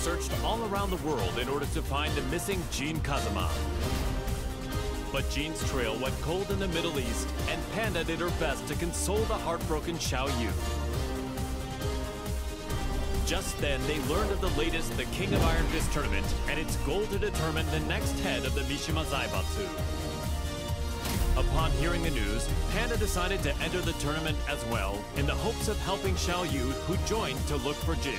searched all around the world in order to find the missing Jin Kazama. But Jin's trail went cold in the Middle East, and Panda did her best to console the heartbroken Xiao Yu. Just then, they learned of the latest The King of Iron Fist tournament and its goal to determine the next head of the Mishima Zaibatsu. Upon hearing the news, Panda decided to enter the tournament as well in the hopes of helping Xiao Yu, who joined to look for Jin.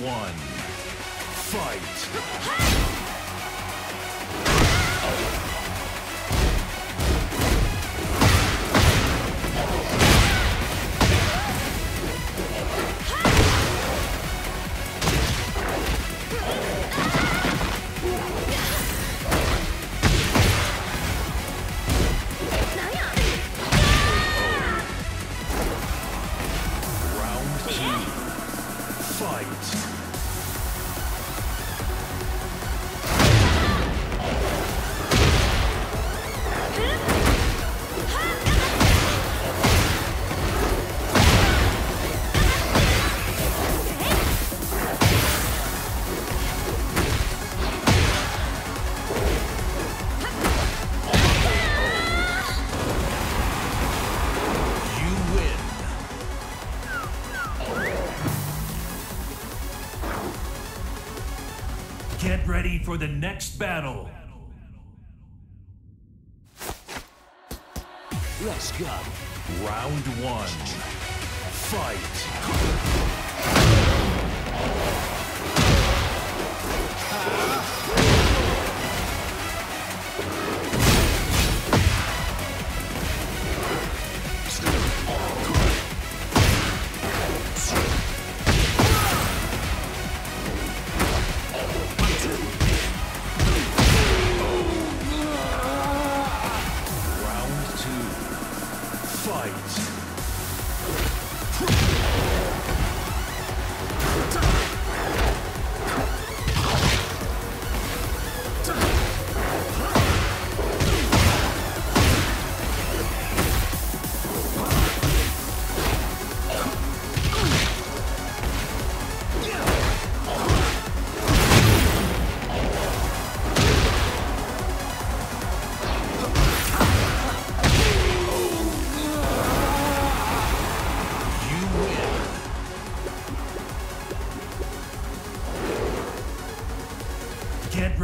One. Fight. For the next battle. let's go. Round one. Fight. Round Fight.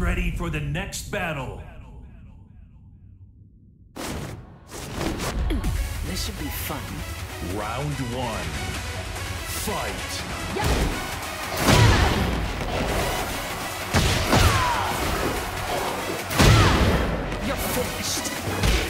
Get ready for the next battle. This should be fun. Round one. Fight. You're finished.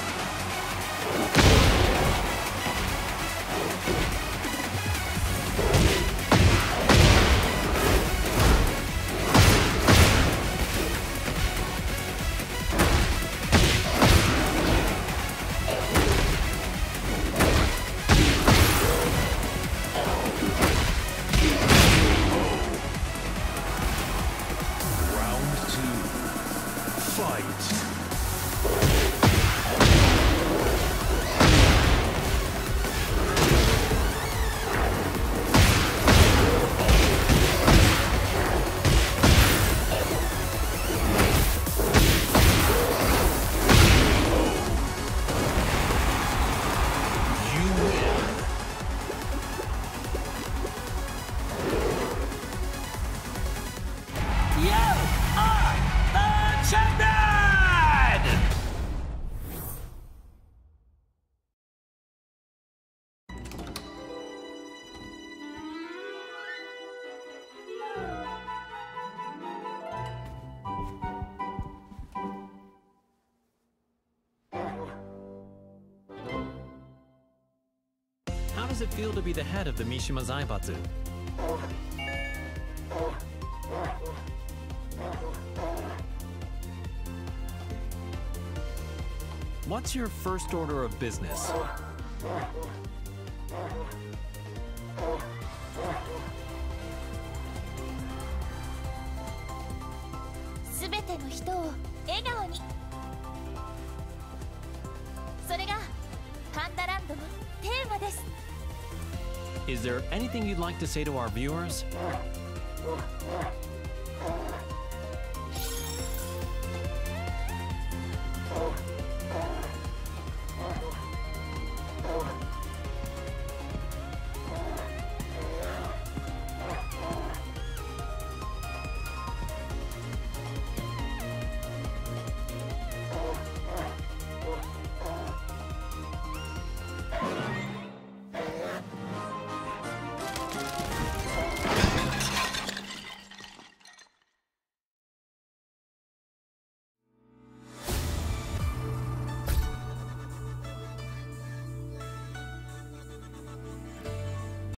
Fight. does it feel to be the head of the Mishima Zaibatsu? What's your first order of business? すべての人を笑顔にそれが Is there anything you'd like to say to our viewers?